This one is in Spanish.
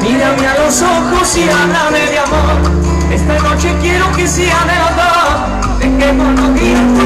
Mírame a los ojos y háblame de amor. Esta noche quiero que sea de los dos. Dejémonos ir